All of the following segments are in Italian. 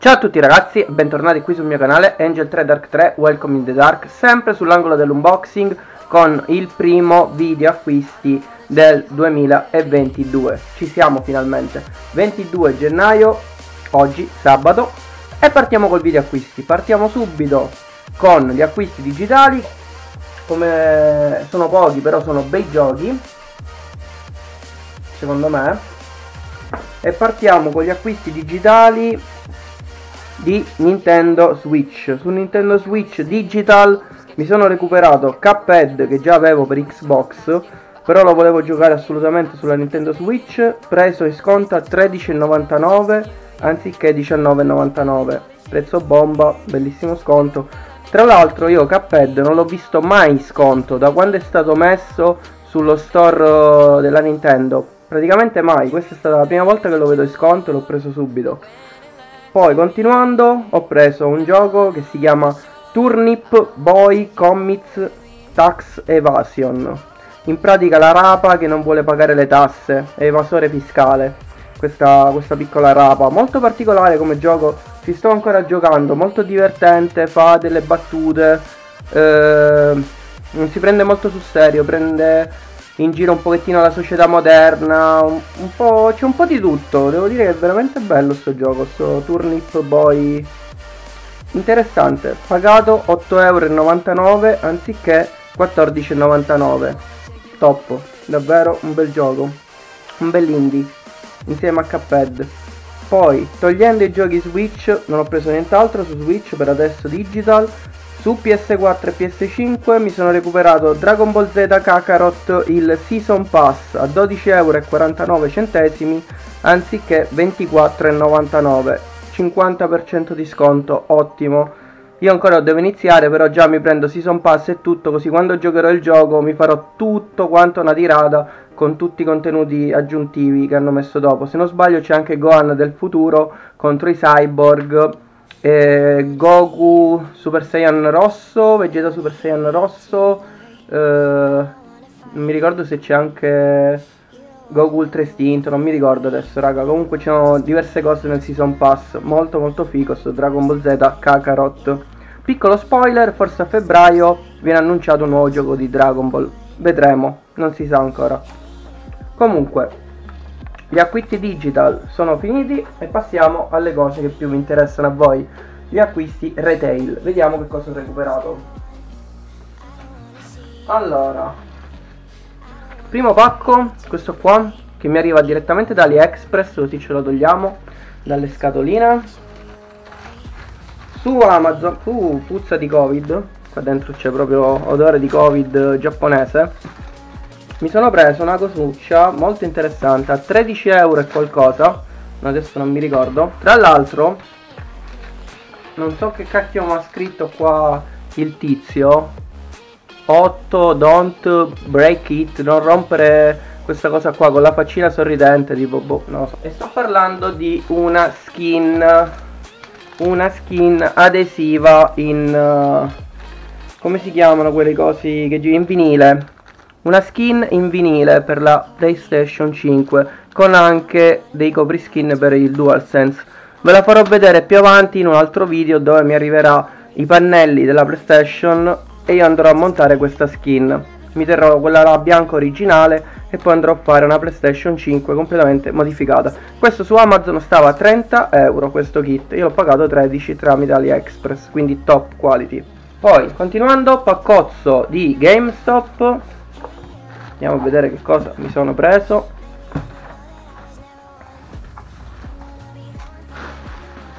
Ciao a tutti ragazzi, bentornati qui sul mio canale Angel 3 Dark 3, Welcome in the Dark, sempre sull'angolo dell'unboxing con il primo video acquisti del 2022. Ci siamo finalmente, 22 gennaio, oggi sabato, e partiamo col video acquisti. Partiamo subito con gli acquisti digitali, come sono pochi però sono bei giochi, secondo me, e partiamo con gli acquisti digitali di Nintendo Switch. Su Nintendo Switch Digital mi sono recuperato Cuphead che già avevo per Xbox, però lo volevo giocare assolutamente sulla Nintendo Switch, preso in sconto a 13,99 anziché 19,99. Prezzo bomba, bellissimo sconto. Tra l'altro io Cuphead non l'ho visto mai in sconto da quando è stato messo sullo store della Nintendo. Praticamente mai, questa è stata la prima volta che lo vedo in sconto e l'ho preso subito. Poi continuando ho preso un gioco che si chiama Turnip Boy Commits Tax Evasion. In pratica la rapa che non vuole pagare le tasse, è evasore fiscale. Questa, questa piccola rapa, molto particolare come gioco, ci sto ancora giocando, molto divertente, fa delle battute, eh, non si prende molto sul serio, prende in giro un pochettino la società moderna, un, un po', c'è un po' di tutto, devo dire che è veramente bello sto gioco, sto Turnip Boy. Interessante, pagato 8,99€ anziché 14,99€, top, davvero un bel gioco, un bel indie, insieme a Cuphead. Poi, togliendo i giochi Switch, non ho preso nient'altro su Switch per adesso digital, su PS4 e PS5 mi sono recuperato Dragon Ball Z Kakarot il Season Pass a 12,49€ anziché 24,99€. 50% di sconto, ottimo. Io ancora devo iniziare, però già mi prendo Season Pass e tutto, così quando giocherò il gioco mi farò tutto quanto una tirata con tutti i contenuti aggiuntivi che hanno messo dopo. Se non sbaglio c'è anche Gohan del futuro contro i cyborg eh, Goku Super Saiyan rosso, Vegeta Super Saiyan rosso, eh, non mi ricordo se c'è anche Goku Ultra Istinto, non mi ricordo adesso raga, comunque c'erano diverse cose nel Season Pass, molto molto figo su Dragon Ball Z Kakarot. Piccolo spoiler, forse a febbraio viene annunciato un nuovo gioco di Dragon Ball, vedremo, non si sa ancora. Comunque, gli acquisti digital sono finiti e passiamo alle cose che più vi interessano a voi. Gli acquisti retail. Vediamo che cosa ho recuperato. Allora, primo pacco, questo qua, che mi arriva direttamente da AliExpress, così ce lo togliamo dalle scatoline. Su Amazon, uh, puzza di Covid, qua dentro c'è proprio odore di Covid giapponese mi sono preso una cosuccia molto interessante a 13 euro e qualcosa adesso non mi ricordo. Tra l'altro non so che cacchio mi ha scritto qua il tizio. 8 don't break it non rompere questa cosa qua con la faccina sorridente tipo boh non lo so. E sto parlando di una skin una skin adesiva in uh, come si chiamano quelle cose che in vinile una skin in vinile per la PlayStation 5 con anche dei copriskin per il DualSense. Ve la farò vedere più avanti in un altro video dove mi arriverà i pannelli della PlayStation e io andrò a montare questa skin. Mi terrò quella là bianca originale e poi andrò a fare una PlayStation 5 completamente modificata. Questo su Amazon stava a 30 euro questo kit, io l'ho pagato 13 tramite AliExpress, quindi top quality. Poi, continuando, paccozzo di GameStop andiamo a vedere che cosa mi sono preso.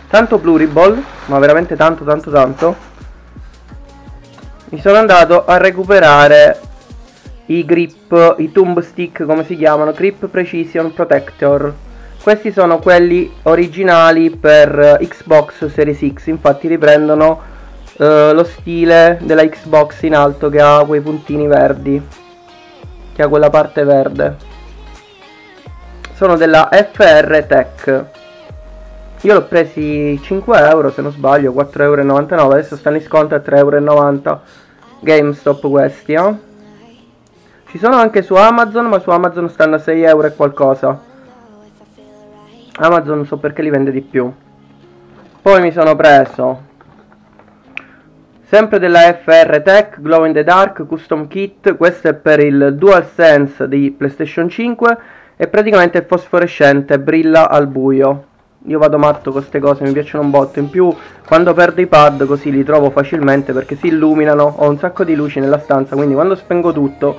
Tanto pluriball ma veramente tanto tanto tanto. Mi sono andato a recuperare i grip, i tomb stick come si chiamano, grip precision protector. Questi sono quelli originali per Xbox Series X. Infatti riprendono uh, lo stile della Xbox in alto che ha quei puntini verdi che ha quella parte verde. Sono della FR Tech. Io l'ho presi 5 euro se non sbaglio 4,99 euro adesso stanno in sconto a 3,90 euro GameStop questi eh? ci sono anche su Amazon ma su Amazon stanno a 6 euro e qualcosa. Amazon non so perché li vende di più. Poi mi sono preso sempre della FR Tech Glow in the Dark Custom Kit questo è per il DualSense di PlayStation 5 e praticamente è fosforescente brilla al buio. Io vado matto con queste cose mi piacciono un botto. In più quando perdo i pad così li trovo facilmente perché si illuminano ho un sacco di luci nella stanza quindi quando spengo tutto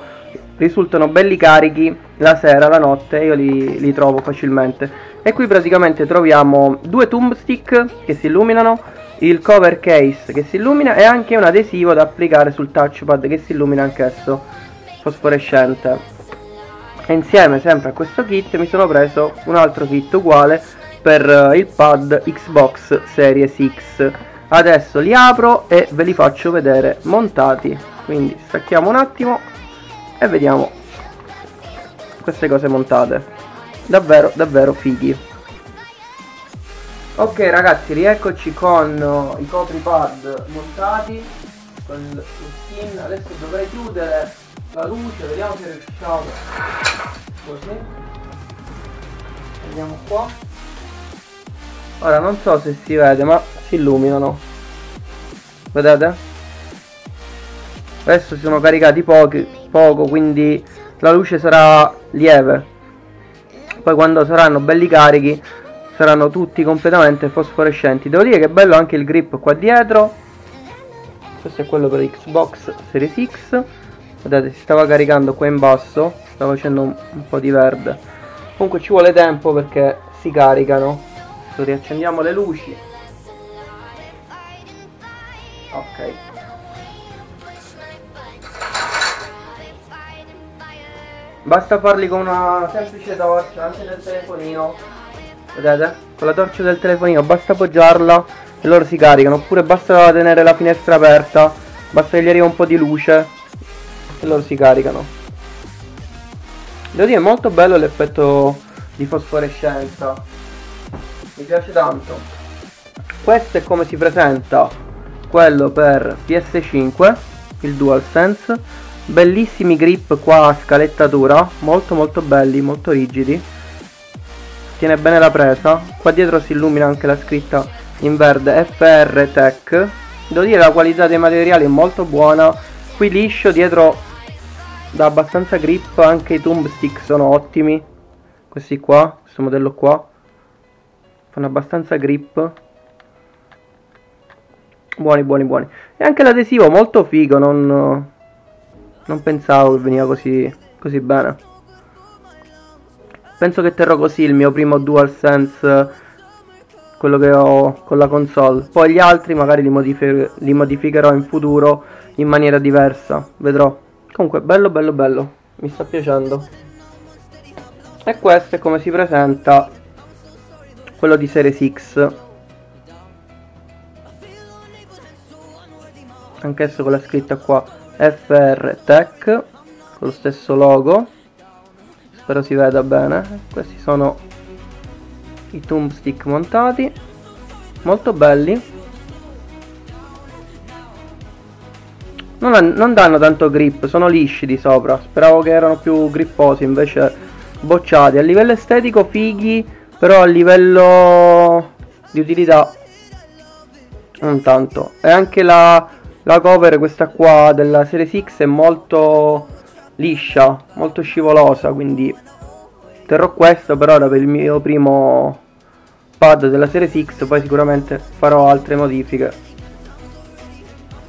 risultano belli carichi la sera, la notte e io li, li trovo facilmente. E qui praticamente troviamo due tombstick che si illuminano il cover case che si illumina e anche un adesivo da applicare sul touchpad che si illumina anch'esso fosforescente. E insieme sempre a questo kit mi sono preso un altro kit uguale per eh, il pad Xbox Series X. Adesso li apro e ve li faccio vedere montati. Quindi stacchiamo un attimo e vediamo queste cose montate. Davvero davvero fighi Ok ragazzi, rieccoci con i copripad montati con lo skin. Adesso dovrei chiudere la luce, vediamo se riusciamo. Così. Vediamo qua. Ora non so se si vede, ma si illuminano. Vedete? Adesso sono caricati pochi, poco, quindi la luce sarà lieve. Poi quando saranno belli carichi saranno tutti completamente fosforescenti. Devo dire che è bello anche il grip qua dietro. Questo è quello per Xbox Series X. Vedete si stava caricando qua in basso. Stava facendo un, un po' di verde. Comunque ci vuole tempo perché si caricano. Adesso riaccendiamo le luci. Ok. Basta farli con una semplice torcia anche del telefonino Vedete? Con la torcia del telefonino basta appoggiarla e loro si caricano. Oppure basta tenere la finestra aperta. Basta che gli arriva un po' di luce e loro si caricano. Devo dire, è molto bello l'effetto di fosforescenza. Mi piace tanto. Questo è come si presenta quello per PS5, il DualSense. Bellissimi grip qua a scalettatura, molto molto belli, molto rigidi tiene bene la presa. Qua dietro si illumina anche la scritta in verde FR Tech. Devo dire la qualità dei materiali è molto buona. Qui liscio dietro dà abbastanza grip anche i tombstick sono ottimi. Questi qua questo modello qua fanno abbastanza grip. Buoni buoni buoni. E anche l'adesivo molto figo non, non pensavo che veniva così, così bene Penso che terrò così il mio primo DualSense quello che ho con la console. Poi gli altri magari li, modifi li modificherò in futuro in maniera diversa. Vedrò. Comunque, bello, bello, bello. Mi sta piacendo. E questo è come si presenta quello di Series X. Anch'esso con la scritta qua FR Tech, con lo stesso logo spero si veda bene. Questi sono i tombstick montati. Molto belli. Non, non, danno tanto grip sono lisci di sopra. Speravo che erano più gripposi invece bocciati. A livello estetico fighi però a livello di utilità non tanto. E anche la, la cover questa qua della serie X è molto liscia, molto scivolosa, quindi terrò questo per ora per il mio primo pad della serie X, poi sicuramente farò altre modifiche.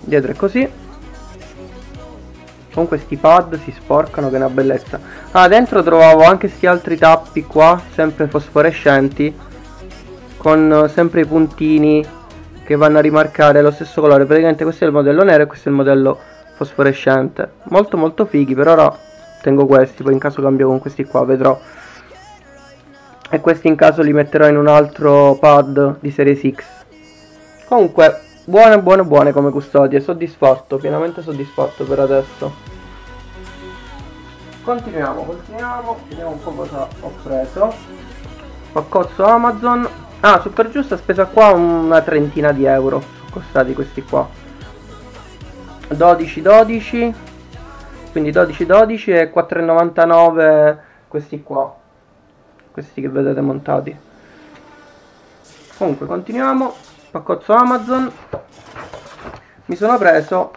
Dietro è così. Con questi pad si sporcano che è una bellezza. Ah, dentro trovavo anche questi altri tappi qua, sempre fosforescenti, con sempre i puntini che vanno a rimarcare lo stesso colore. Praticamente questo è il modello nero e questo è il modello fosforescente. Molto molto fighi per ora tengo questi poi in caso cambio con questi qua vedrò. E questi in caso li metterò in un altro pad di serie 6 comunque buone buone buone come custodie. Soddisfatto pienamente soddisfatto per adesso. Continuiamo continuiamo. Vediamo un po' cosa ho preso. Paccozzo amazon. Ah super giusta spesa qua una trentina di euro sono costati questi qua 12 12 quindi 12 12 e 4,99 questi qua. Questi che vedete montati. Comunque continuiamo. Paccozzo Amazon. Mi sono preso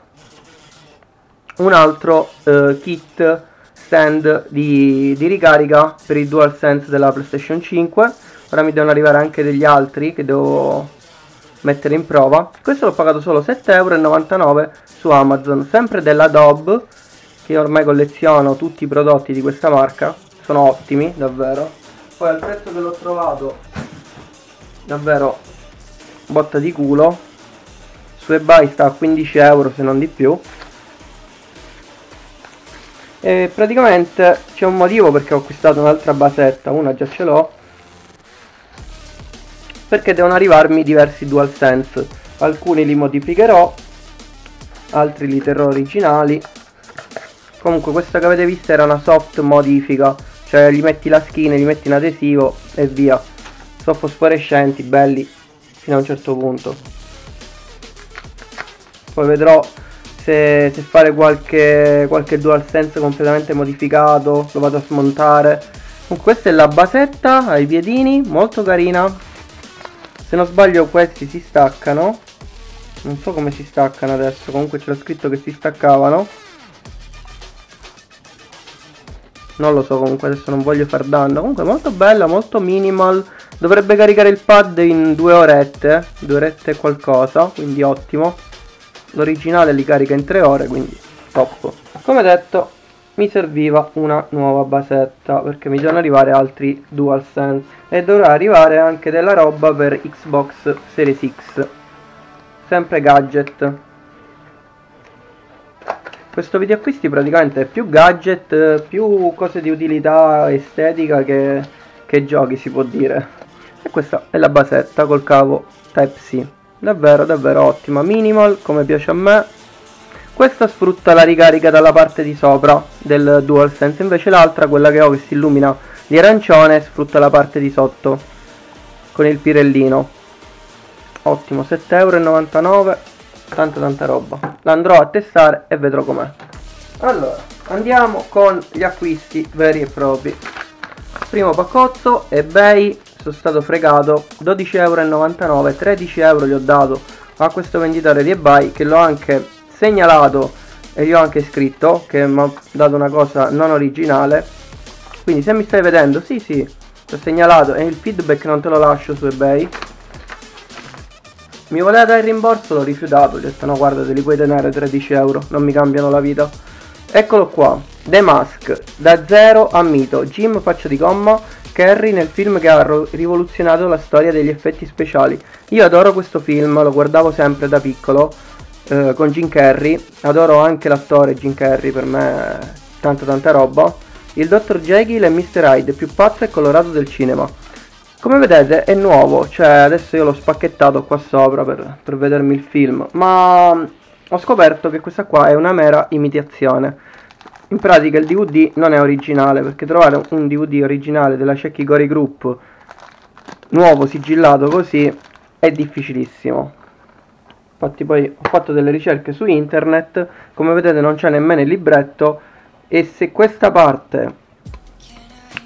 un altro uh, kit stand di, di, ricarica per il DualSense della PlayStation 5 ora mi devono arrivare anche degli altri che devo mettere in prova. Questo l'ho pagato solo 7,99€ su Amazon. Sempre della Dob che ormai colleziono tutti i prodotti di questa marca. Sono ottimi davvero. Poi al prezzo che l'ho trovato davvero botta di culo. Su eBay sta a 15 euro se non di più. E praticamente c'è un motivo perché ho acquistato un'altra basetta. Una già ce l'ho perché devono arrivarmi diversi DualSense. Alcuni li modificherò altri li terrò originali. Comunque questa che avete visto era una soft modifica cioè gli metti la skin, gli metti un adesivo e via. Sono fosforescenti, belli fino a un certo punto. Poi vedrò se, se fare qualche, qualche DualSense completamente modificato lo vado a smontare. Questa è la basetta ai piedini molto carina se non sbaglio questi si staccano. Non so come si staccano adesso. Comunque c'era scritto che si staccavano. Non lo so comunque adesso non voglio far danno. Comunque molto bella molto minimal. Dovrebbe caricare il pad in due orette. Due orette qualcosa quindi ottimo. L'originale li carica in tre ore quindi top. Come detto mi serviva una nuova basetta perché mi devono arrivare altri DualSense e dovrà arrivare anche della roba per Xbox Series X sempre gadget questo video acquisti praticamente è più gadget, più cose di utilità estetica che, che giochi si può dire. E questa è la basetta col cavo Type-C. Davvero, davvero ottima. Minimal, come piace a me. Questa sfrutta la ricarica dalla parte di sopra del DualSense, invece l'altra, quella che ho che si illumina di arancione, sfrutta la parte di sotto con il pirellino. Ottimo, 7,99€, tanta tanta roba. L'andrò a testare e vedrò com'è. Allora andiamo con gli acquisti veri e propri. Primo paccotto ebay sono stato fregato 12,99€ 13 euro gli ho dato a questo venditore di ebay che l'ho anche segnalato e gli ho anche scritto che mi ha dato una cosa non originale quindi se mi stai vedendo sì sì l'ho segnalato e il feedback non te lo lascio su ebay mi voleva dare il rimborso, l'ho rifiutato, gli ho detto no guarda te li puoi tenere 13 euro, non mi cambiano la vita. Eccolo qua, The Mask, da zero a mito, Jim faccia di gomma, Carrie nel film che ha rivoluzionato la storia degli effetti speciali. Io adoro questo film, lo guardavo sempre da piccolo, eh, con Jim Carrey, adoro anche l'attore Jim Carrey, per me tanta tanta roba. Il Dr. Jekyll e Mr. Hyde, più pazzo e colorato del cinema. Come vedete è nuovo, cioè adesso io l'ho spacchettato qua sopra per, per vedermi il film, ma ho scoperto che questa qua è una mera imitazione. In pratica il DVD non è originale, perché trovare un DVD originale della Cecchi Gori Group nuovo sigillato così è difficilissimo. Infatti poi ho fatto delle ricerche su internet, come vedete non c'è nemmeno il libretto e se questa parte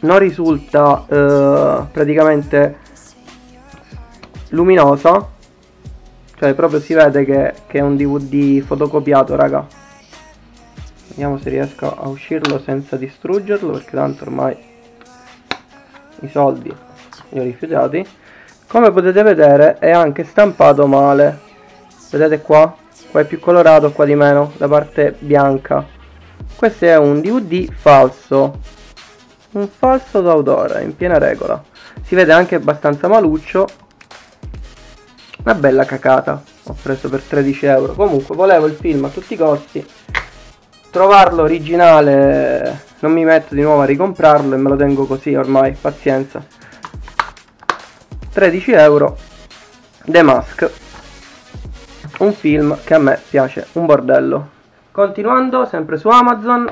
non risulta eh, praticamente luminosa cioè proprio si vede che, che, è un DVD fotocopiato raga. Vediamo se riesco a uscirlo senza distruggerlo perché tanto ormai i soldi li ho rifiutati. Come potete vedere è anche stampato male vedete qua? Qua è più colorato qua di meno la parte bianca. Questo è un DVD falso. Un falso d'autore in piena regola. Si vede anche abbastanza maluccio. Una bella cacata. Ho preso per 13 euro. Comunque volevo il film a tutti i costi. Trovarlo originale non mi metto di nuovo a ricomprarlo e me lo tengo così ormai pazienza. 13 euro. The Mask un film che a me piace un bordello continuando sempre su Amazon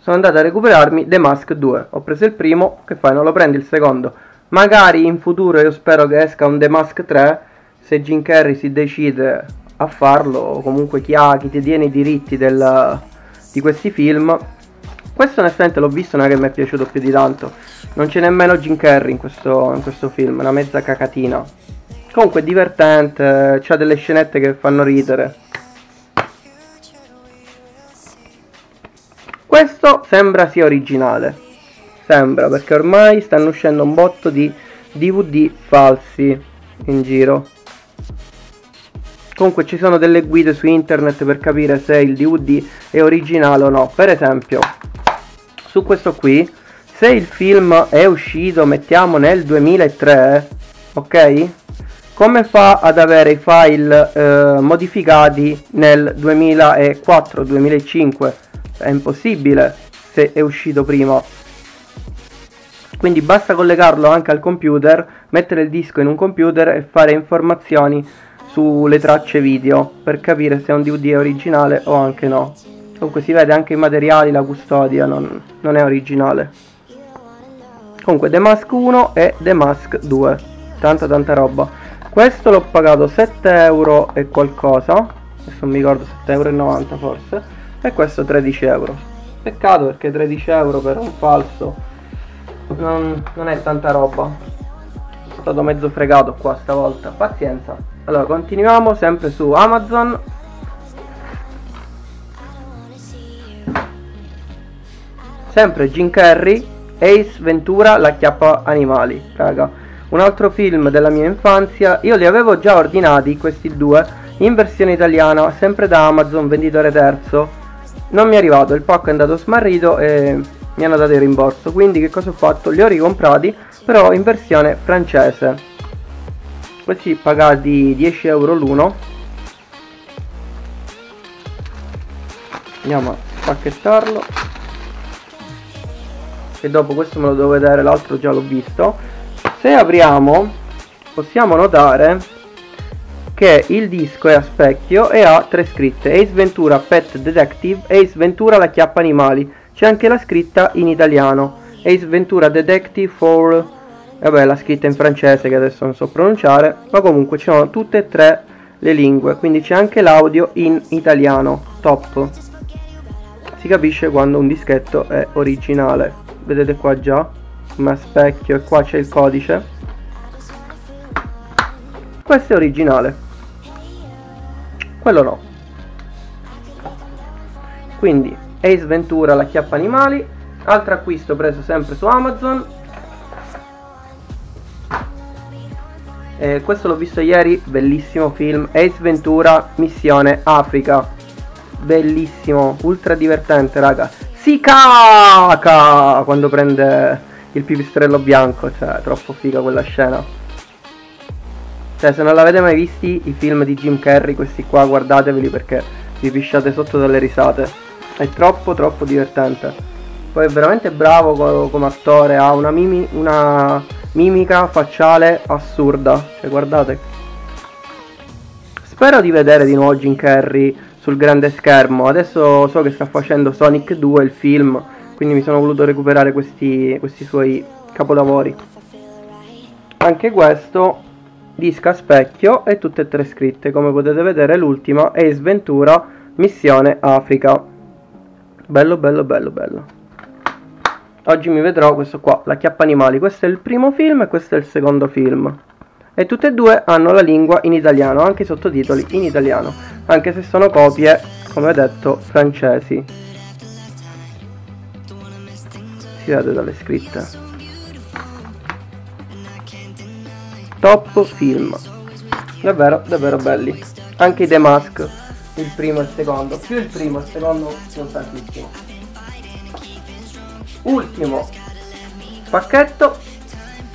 sono andato a recuperarmi The Mask 2. Ho preso il primo, che fai? Non lo prendi il secondo? Magari in futuro io spero che esca un The Mask 3, se Jim Carrey si decide a farlo, o comunque chi ha, chi ti tiene i diritti del, di questi film. Questo onestamente l'ho visto, non è che mi è piaciuto più di tanto. Non c'è nemmeno Jim Carrey in questo, in questo film, una mezza cacatina. Comunque è divertente, c'ha delle scenette che fanno ridere. Questo sembra sia originale. Sembra, perché ormai stanno uscendo un botto di DVD falsi in giro. Comunque ci sono delle guide su internet per capire se il DVD è originale o no. Per esempio, su questo qui, se il film è uscito, mettiamo nel 2003, ok? Come fa ad avere i file eh, modificati nel 2004-2005? È impossibile se è uscito prima. Quindi basta collegarlo anche al computer, mettere il disco in un computer e fare informazioni sulle tracce video per capire se è un DVD originale o anche no. Comunque si vede anche i materiali, la custodia, non, non è originale. Comunque The Mask 1 e The Mask 2. Tanta tanta roba. Questo l'ho pagato 7 euro e qualcosa. Adesso mi ricordo 7,90 euro forse. E questo 13 euro. Peccato perché 13 euro per un falso non, non è tanta roba. Sono stato mezzo fregato qua stavolta. Pazienza. Allora continuiamo sempre su Amazon. Sempre Jim Carrey, Ace Ventura, la chiappa animali, raga. Un altro film della mia infanzia, io li avevo già ordinati questi due in versione italiana, sempre da Amazon, venditore terzo. Non mi è arrivato, il pacco è andato smarrito e mi hanno dato il rimborso, quindi che cosa ho fatto? Li ho ricomprati, però in versione francese. Questi pagati 10 euro l'uno. Andiamo a pacchettarlo e dopo questo me lo devo vedere, l'altro già l'ho visto. Se apriamo possiamo notare che il disco è a specchio e ha tre scritte Ace Ventura Pet Detective, Ace Ventura la chiappa animali. C'è anche la scritta in italiano Ace Ventura Detective for vabbè la scritta in francese che adesso non so pronunciare ma comunque ci sono tutte e tre le lingue quindi c'è anche l'audio in italiano top. Si capisce quando un dischetto è originale. Vedete qua già come specchio e qua c'è il codice. Questo è originale. Quello no. Quindi Ace Ventura la chiappa animali. Altro acquisto preso sempre su Amazon. Eh, questo l'ho visto ieri bellissimo film. Ace Ventura Missione Africa. Bellissimo ultra divertente raga. Si caca quando prende il pipistrello bianco, cioè troppo figa quella scena. Cioè se non l'avete mai visti i film di Jim Carrey, questi qua guardateveli perché vi pisciate sotto dalle risate. È troppo troppo divertente. Poi è veramente bravo come attore, ha una, mimi una mimica facciale assurda. Cioè guardate. Spero di vedere di nuovo Jim Carrey sul grande schermo. Adesso so che sta facendo Sonic 2, il film, quindi mi sono voluto recuperare questi, questi suoi capolavori. Anche questo, disca specchio e tutte e tre scritte, come potete vedere l'ultima è Sventura Missione Africa. Bello, bello, bello, bello. Oggi mi vedrò questo qua, La chiappa animali. Questo è il primo film e questo è il secondo film e tutte e due hanno la lingua in italiano, anche i sottotitoli in italiano, anche se sono copie, come detto, francesi. Si vede dalle scritte. Top film. Davvero, davvero belli. Anche i The Mask, il primo e il secondo. Più il primo e il secondo sono tantissimo. Ultimo pacchetto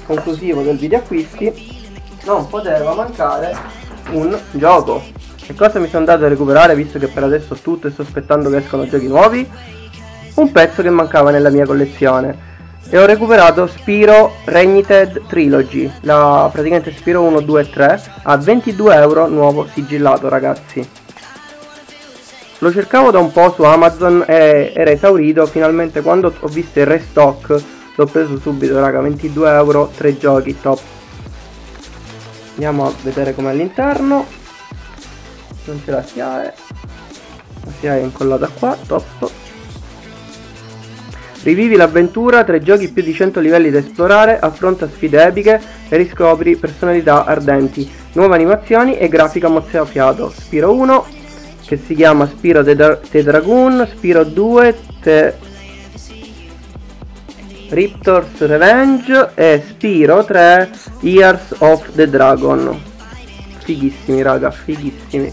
conclusivo del video acquisti non poteva mancare un gioco. E cosa mi sono andato a recuperare visto che per adesso tutto e sto aspettando che escono giochi nuovi? Un pezzo che mancava nella mia collezione. E ho recuperato Spiro Regnited Trilogy, la praticamente Spiro 1, 2 e 3, a 22 euro nuovo sigillato ragazzi. Lo cercavo da un po' su Amazon e era esaurito, finalmente quando ho visto il restock l'ho preso subito raga, 22 euro, 3 giochi, top. Andiamo a vedere com'è all'interno. Non c'è la SIAE la SIAE è incollata qua top rivivi l'avventura tre giochi più di 100 livelli da esplorare affronta sfide epiche e riscopri personalità ardenti nuove animazioni e grafica mozzafiato. Spiro 1 che si chiama Spiro the, Dra the Dragoon, Spiro 2 The Riptor's Revenge e Spiro 3 Years of the Dragon. Fighissimi raga, fighissimi.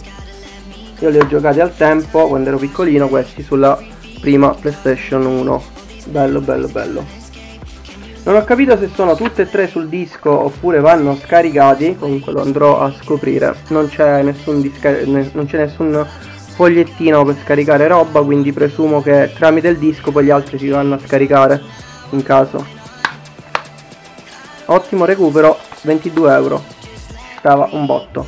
Io li ho giocati al tempo quando ero piccolino questi sulla prima PlayStation 1. Bello, bello, bello. Non ho capito se sono tutte e tre sul disco oppure vanno scaricati, comunque lo andrò a scoprire. Non c'è nessun, non c'è nessun fogliettino per scaricare roba, quindi presumo che tramite il disco poi gli altri si vanno a scaricare in caso. Ottimo recupero, 22 euro. Stava un botto.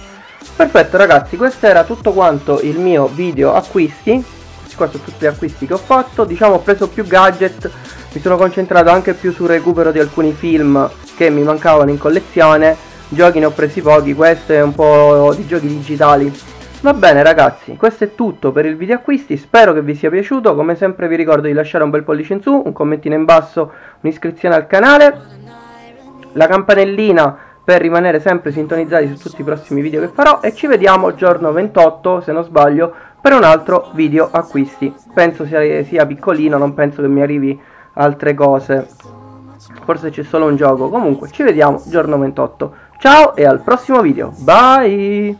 Perfetto ragazzi, questo era tutto quanto il mio video acquisti. Questi qua sono tutti gli acquisti che ho fatto. Diciamo ho preso più gadget mi sono concentrato anche più sul recupero di alcuni film che mi mancavano in collezione. Giochi ne ho presi pochi, questo è un po' di giochi digitali. Va bene ragazzi, questo è tutto per il video acquisti, spero che vi sia piaciuto, come sempre vi ricordo di lasciare un bel pollice in su, un commentino in basso, un'iscrizione al canale, la campanellina per rimanere sempre sintonizzati su tutti i prossimi video che farò e ci vediamo giorno 28 se non sbaglio per un altro video acquisti. Penso sia, sia piccolino, non penso che mi arrivi altre cose. Forse c'è solo un gioco. Comunque, ci vediamo giorno 28. Ciao e al prossimo video. Bye!